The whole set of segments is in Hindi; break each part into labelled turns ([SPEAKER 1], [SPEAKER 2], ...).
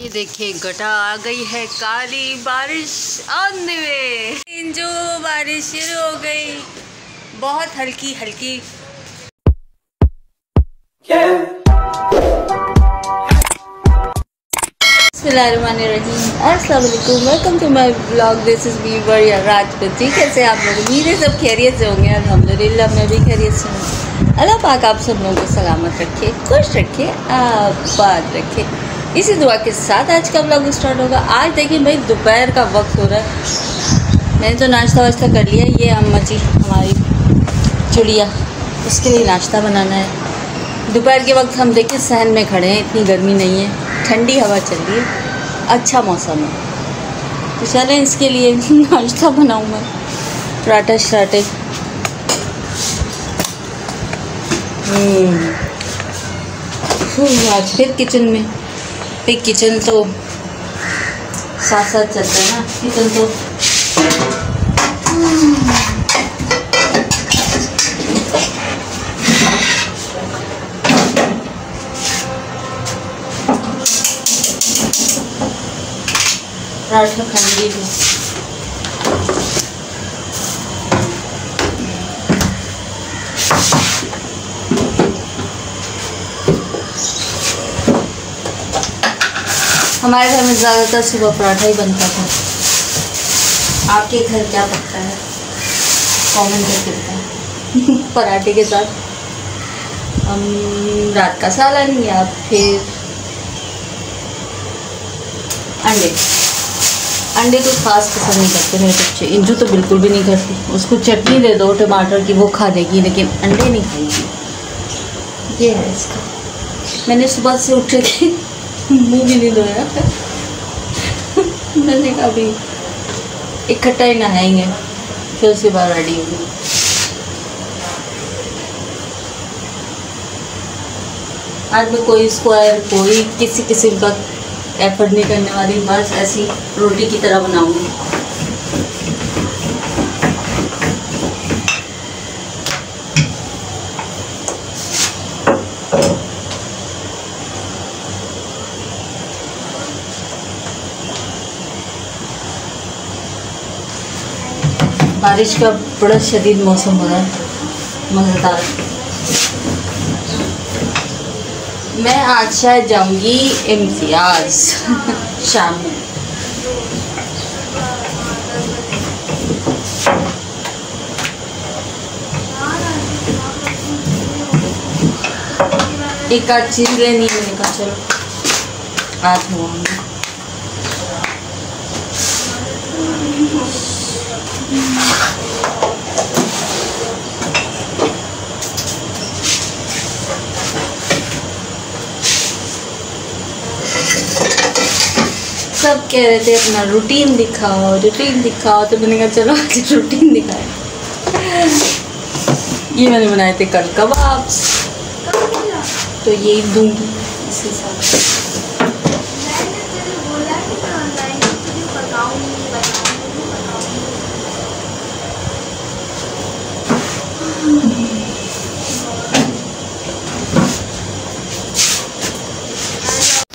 [SPEAKER 1] ये देखिए गटा आ गई है काली बारिश। On way. जो बारिश शुरू हो गई। बहुत हल्की हल्की। Welcome to my blog this is Weaver या राजपति कैसे आप लोग? है सब खैरियत से होंगे। अल्हम्दुलिल्लाह, मैं भी खैरियत से हूँ। अल्लाह पाक आप सब लोगों को सलामत रखे, खुश रखे, आबाद रखे। इसी दुआ के साथ आज का ब्लॉग स्टार्ट होगा। आज देखिए भाई, दोपहर का वक्त हो रहा है। मैंने तो नाश्ता वाश्ता कर लिया। ये अम्मा जी, हमारी चिड़िया, उसके लिए नाश्ता बनाना है। दोपहर के वक्त हम देखिए, सहन में खड़े हैं। इतनी गर्मी नहीं है। ठंडी हवा चल रही है। अच्छा मौसम है। तो चलें, इसके लिए नाश्ता बनाऊँ मैं। पराठा शराठे। आज फिर किचन में। फिर किचन तो साथ साथ चलता है ना किचन तो। पराठा खंडी है हमारे घर में ज़्यादातर सुबह पराठा ही बनता था। आपके घर क्या बनता है? कमेंट करके बताएँ। पराठे के साथ। हम रात का सालन या फिर अंडे। अंडे तो खास पसंद नहीं करते मेरे बच्चे। इंजू तो बिल्कुल भी नहीं करती। उसको चटनी दे दो, टमाटर की, वो खा देगी लेकिन अंडे नहीं खाएगी। ये है इसका। मैंने सुबह से उठ के मुँह भी नहीं धोया। मैंने कहा, अभी इकट्ठा ही नहाएँगे, फिर उसके बाद रेडी होगी आज मैं कोई स्क्वायर कोई किसी किस्म का एफर्ट नहीं करने वाली, बस ऐसी रोटी की तरह बनाऊँगी। बारिश का बड़ा शदीद मौसम हो रहा है मज़ेदार मैं आज शायद जाऊँगी इम्तियाज़ शाम में। एक आध चीज़ लेनी है मैंने कहा, चलो, आज हुआ सब कह रहे थे, अपना रूटीन दिखाओ रूटीन दिखाओ। तो मैंने कहा, चलो आज रूटीन दिखाए। ये मैंने बनाए थे कल कबाब तो यही दूँगी इसी साथ।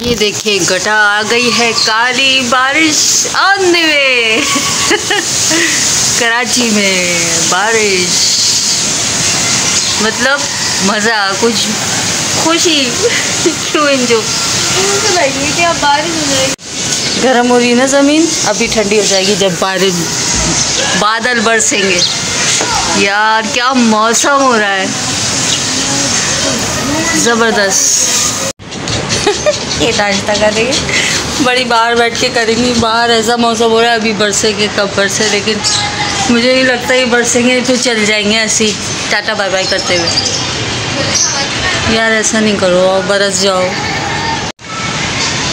[SPEAKER 1] ये देखिए गटा आ गई है काली बारिश वे कराची में बारिश। मतलब मज़ा, कुछ खुशी। क्यों इंजो क्या बारिश हो जाएगी गर्म हो रही ना ज़मीन? अभी ठंडी हो जाएगी जब बारिश बादल बरसेंगे। यार, क्या मौसम हो रहा है। ज़बरदस्त। ये नाश्ता करेंगे। बड़ी बाहर बैठ के करेंगी। बाहर ऐसा मौसम हो रहा है, अभी बरसेंगे कब बरसे, लेकिन मुझे नहीं लगता ये बरसेंगे तो चल जाएँगे ऐसे टाटा बाय बाय करते हुए। यार, ऐसा नहीं करो। और बरस जाओ।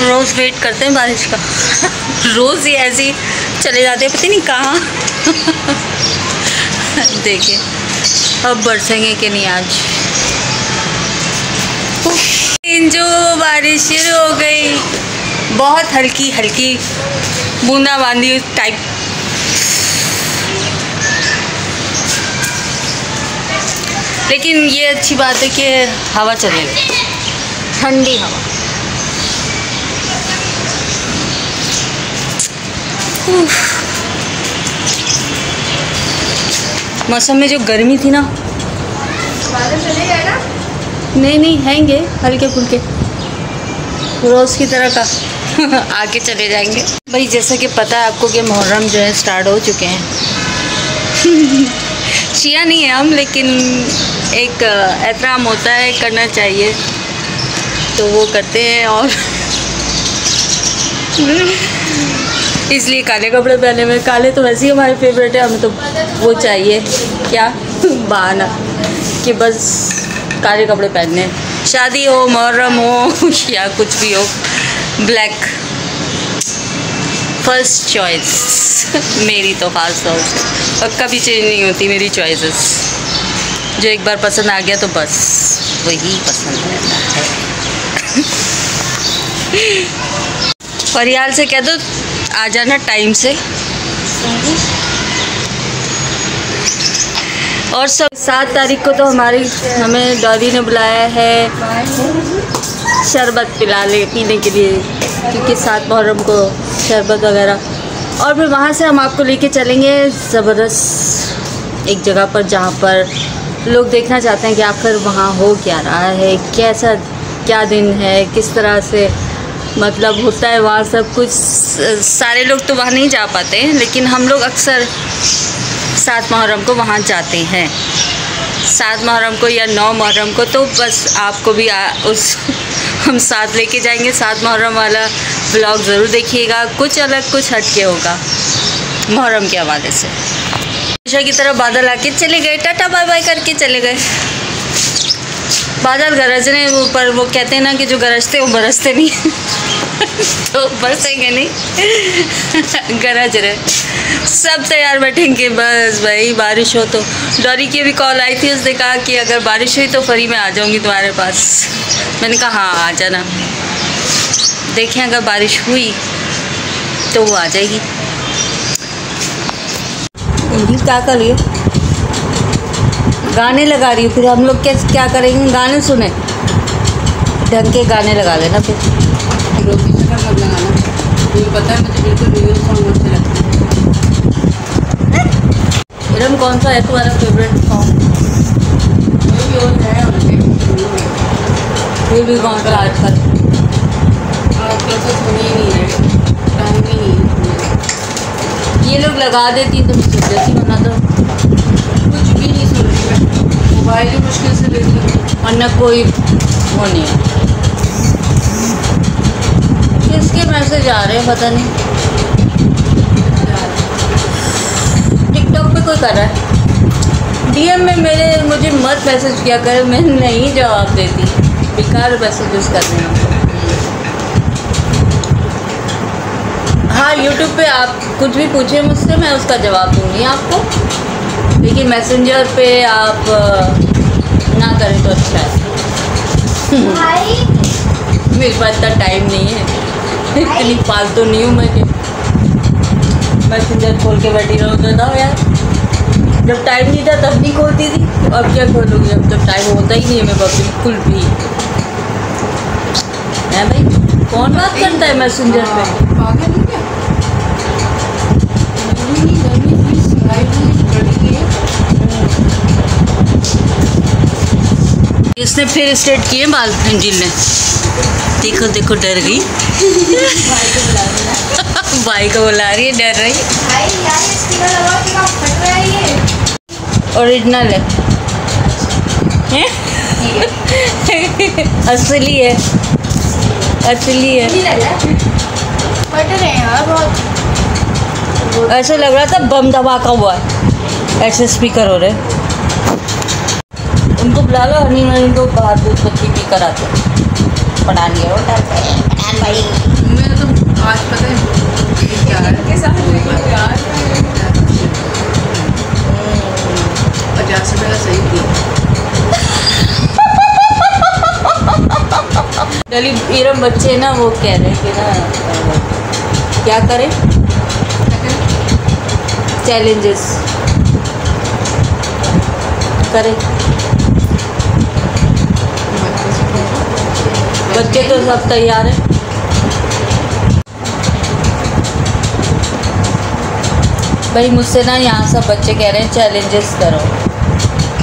[SPEAKER 1] रोज़ वेट करते हैं बारिश का। रोज़ ही ऐसे ही चले जाते हैं, पता नहीं कहाँ। देखिए अब बरसेंगे कि नहीं आज? बहुत हल्की हल्की बूंदाबांदी टाइप लेकिन ये अच्छी बात है कि हवा चलेगी ठंडी हवा। मौसम में जो गर्मी थी ना।
[SPEAKER 2] बादल चले गए ना?
[SPEAKER 1] नहीं नहीं हैंगे हल्के फुल्के। रोज़ की तरह का। आगे चले जाएँगे। भाई, जैसा कि पता है आपको कि मुहर्रम जो है स्टार्ट हो चुके हैं। शिया नहीं है हम, लेकिन एक एहतराम होता है, करना चाहिए। तो वो करते हैं और इसलिए काले कपड़े पहने में काले तो वैसे ही हमारे फेवरेट है, हमें तो वो चाहिए। क्या? बहाना। कि बस काले कपड़े पहनने। शादी हो, मुहर्रम हो, या कुछ भी हो। ब्लैक फ़र्स्ट चॉइस मेरी तो खास तौर से और कभी चेंज नहीं होती मेरी चॉइसेस जो एक बार पसंद आ गया तो बस. वही पसंद रहता है परियाल से कह दो, आ जाना टाइम से. और सब सात तारीख को तो हमारी, हमें डॉली ने बुलाया है. शरबत पिला ले, पीने के लिए. क्योंकि सात मुहर्रम को शरबत वगैरह। और फिर वहाँ से हम आपको लेके चलेंगे ज़बरदस्त एक जगह पर जहाँ पर लोग देखना चाहते हैं कि आखिर वहाँ हो क्या रहा है कैसा क्या दिन है किस तरह से मतलब होता है वहाँ सब कुछ। सारे लोग तो वहाँ नहीं जा पाते हैं लेकिन हम लोग अक्सर सात मुहर्रम को वहाँ जाते हैं। सात मुहर्रम को या नौ मुहर्रम को तो बस आपको भी आ, उस हम साथ लेके जाएँगे। साथ मुहर्रम वाला ब्लॉग ज़रूर देखिएगा। कुछ अलग, कुछ हटके होगा। मुहर्रम के हवाले से हमेशा की तरह बादल आके चले गए। टाटा, बाय बाय करके चले गए। बादल गरजने पर वो कहते हैं ना कि जो गरजते वो बरसते नहीं तो बरसेंगे नहीं। गरज रहे। सब तैयार बैठेंगे, बस भाई, बारिश हो तो। डॉरी की भी कॉल आई थी, उसने कहा कि अगर बारिश हुई तो फ्री में आ जाऊँगी तुम्हारे पास। मैंने कहा हाँ आ जाना। देखें अगर बारिश हुई तो वो आ जाएगी। क्या कर रही हो? गाने लगा रही हूँ, फिर हम लोग क्या करेंगे? गाने सुने। ढंग के गाने लगा लेना फिर।
[SPEAKER 2] रोटी से मत लगाना। मुझे पता है मुझे बिल्कुल न्यूज़ सॉन्ग अच्छे लगते हैं।
[SPEAKER 1] इरम कौन सा है तुम्हारा फेवरेट सॉन्ग
[SPEAKER 2] कोई भी और है उनके।
[SPEAKER 1] फिर भी कौन सा आजकल
[SPEAKER 2] आजकल तो सुनी ही नहीं है। टाइम ही नहीं
[SPEAKER 1] ये लोग लगा देती तो मैं सुन जाती वरना तो
[SPEAKER 2] कुछ भी नहीं सुन रही मैं। मोबाइल ही मुश्किल से देख रही
[SPEAKER 1] वरना कोई वो नहीं है। किसके मैसेज आ रहे हैं पता नहीं। टिकटॉक पे कोई कर रहा है? डीएम में मेरे मुझे मत मैसेज किया करे मैं नहीं जवाब देती। बेकार मैसेजेस कर रहे हैं। हाँ यूट्यूब पे आप कुछ भी पूछे मुझसे मैं उसका जवाब दूँगी आपको। लेकिन मैसेंजर पे आप ना करें तो अच्छा है। मेरे पास इतना टाइम नहीं है। इतनी फालतू नहीं हूँ मैं कि मैसेंजर खोल के बैठी रहो? तो ना यार। जब टाइम नहीं था तब नहीं खोलती थी। अब क्या खोलूँगी? अब तो टाइम होता ही नहीं है मेरे पास बिल्कुल भी। है भाई? कौन बात करता है मैसेंजर पे?
[SPEAKER 2] है
[SPEAKER 1] इसने फिर स्टेट किए बाल एंजिल ने? देखो देखो डर गई। भाई को बुला रही है डर रही।
[SPEAKER 2] के फट रहा है
[SPEAKER 1] ओरिजिनल है। असली है। असली है।
[SPEAKER 2] हैं।
[SPEAKER 1] ऐसे लग रहा था बम धमाका हुआ है। ऐसे स्पीकर हो रहे उनको बुला लो हनी इनको बाहर दूध पत्ती पी कर आते पढ़ा लिया हो पठान भाई
[SPEAKER 2] मैं तो आज पता है क्या है? के साथ पचास रुपये का सही
[SPEAKER 1] डली इरम बच्चे ना वो कह रहे हैं कि ना क्या करें? चैलेंजेस करें। बच्चे तो सब तैयार हैं। भाई, मुझसे ना यहाँ सब बच्चे कह रहे हैं चैलेंजेस करो।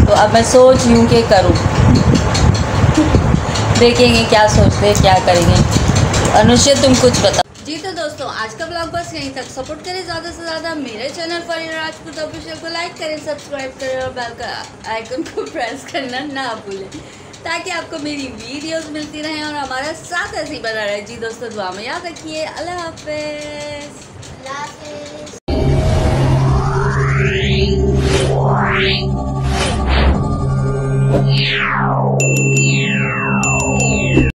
[SPEAKER 1] तो अब मैं सोच रही हूँ कि करूँ। देखेंगे क्या सोचते हैं, क्या करेंगे। अनुष्य, तुम कुछ बताओ जी तो दोस्तों, आज का ब्लॉग बस यहीं तक। सपोर्ट करें ज़्यादा से ज़्यादा मेरे चैनल पर। राजपूत ऑफिशियल को लाइक करें, सब्सक्राइब करें और बेल का आइकन को प्रेस करना ना भूलें। ताकि आपको मेरी वीडियोस मिलती रहें और हमारा साथ ऐसे ही बना रहे। जी दोस्तों दुआ में याद रखिए। अल्लाह हाफिज़।
[SPEAKER 3] Yeah.